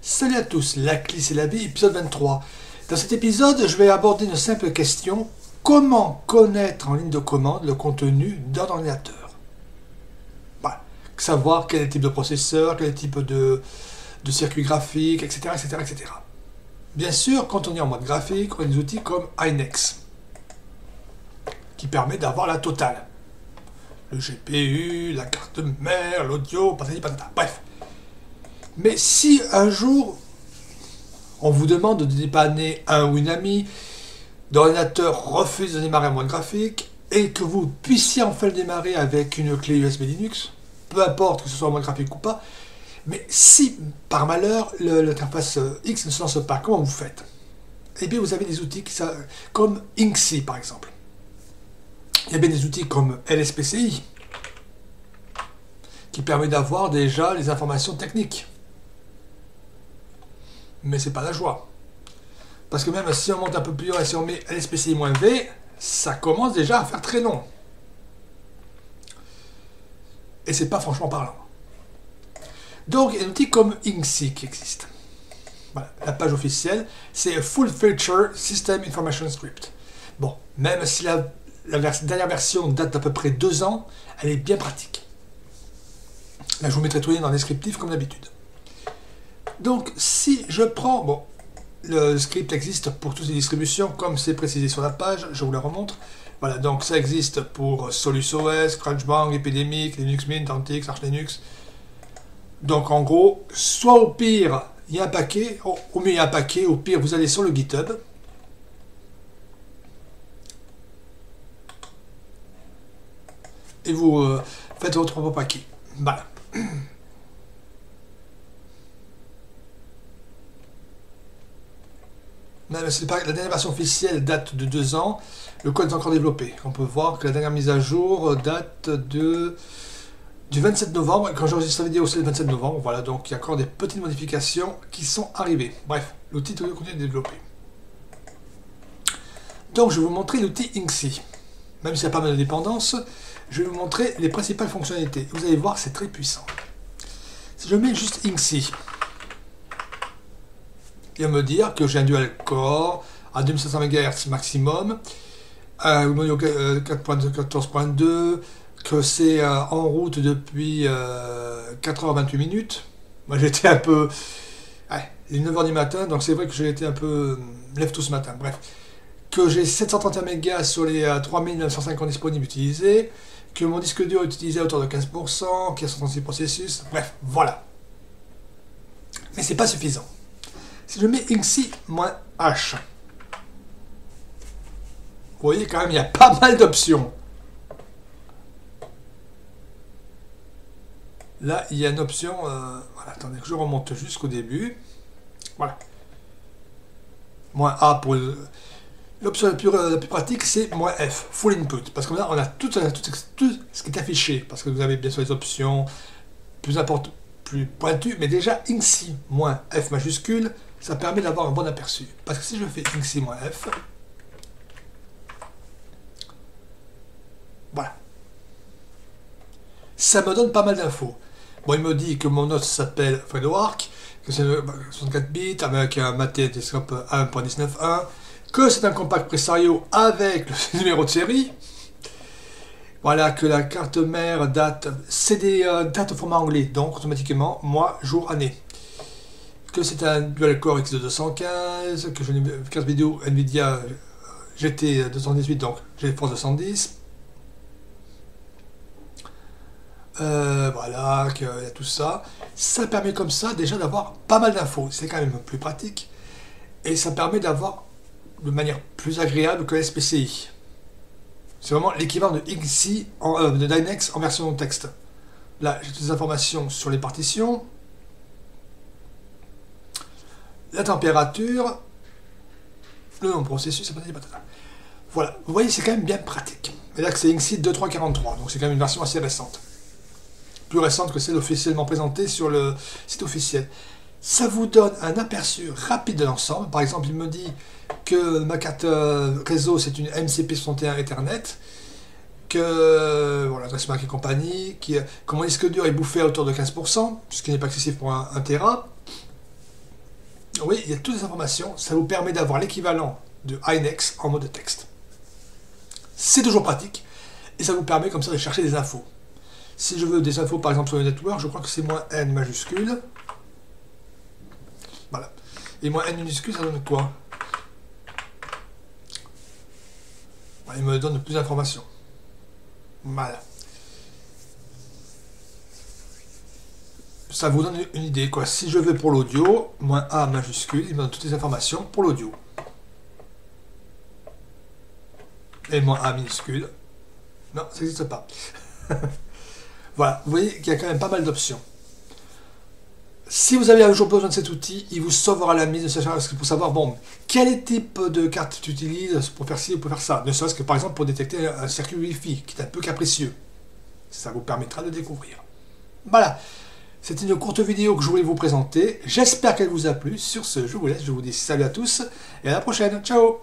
Salut à tous, la clé c'est la vie, épisode 23. Dans cet épisode, je vais aborder une simple question. Comment connaître en ligne de commande le contenu d'un ordinateur? Voilà. Savoir quel est le type de processeur, quel est le type de, de circuit graphique, etc., etc., etc. Bien sûr, quand on est en mode graphique, on a des outils comme iNex, qui permet d'avoir la totale. Le GPU, la carte mère, l'audio, patati patata, bref. Mais si un jour, on vous demande de dépanner un ou une amie, l'ordinateur refuse de démarrer en mode graphique, et que vous puissiez enfin le démarrer avec une clé USB Linux, peu importe que ce soit en mode graphique ou pas, mais si, par malheur, l'interface X ne se lance pas, comment vous faites? Eh bien, vous avez des outils comme Inksy, par exemple. Il y a bien des outils comme LSPCI, qui permet d'avoir déjà les informations techniques mais c'est pas la joie. Parce que même si on monte un peu plus haut et si on met LSPCI-V, ça commence déjà à faire très long. Et c'est pas franchement parlant. Donc, il y a un outil comme Inksy qui existe. Voilà, la page officielle, c'est Full Feature System Information Script. Bon, même si la, dernière version date d'à peu près deux ans, elle est bien pratique. Là, je vous mettrai tout dans le descriptif comme d'habitude. Donc, si je prends... Bon, le script existe pour toutes les distributions, comme c'est précisé sur la page, je vous le remontre. Voilà, donc ça existe pour SolusOS, Crunchbang, Epidemic, Linux Mint, Antix, Arch Linux. Donc en gros, soit au pire, il y a un paquet, au mieux il y a un paquet, au pire vous allez sur le GitHub. Et vous euh, faites votre propre paquet. Voilà. la dernière version officielle date de deux ans, le code est encore développé. On peut voir que la dernière mise à jour date de du 27 novembre. Quand j'enregistre la vidéo, c'est le 27 novembre. Voilà, donc il y a encore des petites modifications qui sont arrivées. Bref, l'outil continue de développer. Donc je vais vous montrer l'outil Inksy. Même s'il n'y a pas mal de dépendances, je vais vous montrer les principales fonctionnalités. Vous allez voir, c'est très puissant. Si je mets juste Inksy, va me dire que j'ai un dual core à 2500 MHz maximum, euh, 4.14.2, euh, que c'est euh, en route depuis 4h28 euh, minutes. Moi j'étais un peu... il est 9h du matin, donc c'est vrai que j'ai été un peu lève tout ce matin, bref. Que j'ai 731 MB sur les 3950 disponibles utilisés, que mon disque dur est utilisé à hauteur de 15%, qu'il y a 136 processus, bref, voilà. Mais c'est pas suffisant. Si je mets Inksy-H, vous voyez quand même, il y a pas mal d'options. Là, il y a une option, euh, attendez que je remonte jusqu'au début. Voilà. Moins A pour L'option la plus, la plus, pratique, c'est moins F, full input. Parce que là, on a tout, ce qui est affiché. Parce que vous avez bien sûr les options plus importantes, plus pointues. Mais déjà, INSI moins F majuscule, ça permet d'avoir un bon aperçu. Parce que si je fais X-F, voilà. Ça me donne pas mal d'infos. Bon, il me dit que mon note s'appelle Fredwark, que c'est 64 bits avec un Mate Telescope 1.191, que c'est un compact Presario avec le numéro de série. Voilà, que la carte mère date, c'est des euh, dates au format anglais, donc automatiquement, mois, jour, année que c'est un dual core X215, que j'ai une carte vidéo Nvidia GT 218, donc GeForce 210. Euh, voilà, qu'il y a tout ça. Ça permet comme ça déjà d'avoir pas mal d'infos. C'est quand même plus pratique. Et ça permet d'avoir de manière plus agréable que SPCI. C'est vraiment l'équivalent de XI, en, euh, de Dynex en version texte. Là, j'ai toutes les informations sur les partitions, la température, le nom de processus, c'est pas Voilà, vous voyez, c'est quand même bien pratique. Et là, c'est Inksy 2343, donc c'est quand même une version assez récente. Plus récente que celle officiellement présentée sur le site officiel. Ça vous donne un aperçu rapide de l'ensemble. Par exemple, il me dit que ma carte réseau, c'est une MCP61 Ethernet, que voilà, l'adresse MAC et compagnie, que mon disque dur est bouffé à hauteur de 15%, ce qui n'est pas excessif pour un, un Tera, Oui, il y a toutes les informations. Ça vous permet d'avoir l'équivalent de INEX en mode texte. C'est toujours pratique. Et ça vous permet comme ça de chercher des infos. Si je veux des infos par exemple sur le network, je crois que c'est moins N majuscule. Voilà. Et moins N minuscule, ça donne quoi? Il me donne plus d'informations. Voilà. Ça vous donne une idée. Quoi. Si je vais pour l'audio, moins A majuscule, il me donne toutes les informations pour l'audio. Et moins A minuscule. Non, ça n'existe pas. voilà, vous voyez qu'il y a quand même pas mal d'options. Si vous avez un jour besoin de cet outil, il vous sauvera la mise pour savoir, bon, quel type de carte tu utilises pour faire ci ou pour faire ça. Ne serait-ce que par exemple pour détecter un circuit Wi-Fi qui est un peu capricieux. Ça vous permettra de découvrir. Voilà. C'était une courte vidéo que je voulais vous présenter. J'espère qu'elle vous a plu. Sur ce, je vous laisse. Je vous dis salut à tous et à la prochaine. Ciao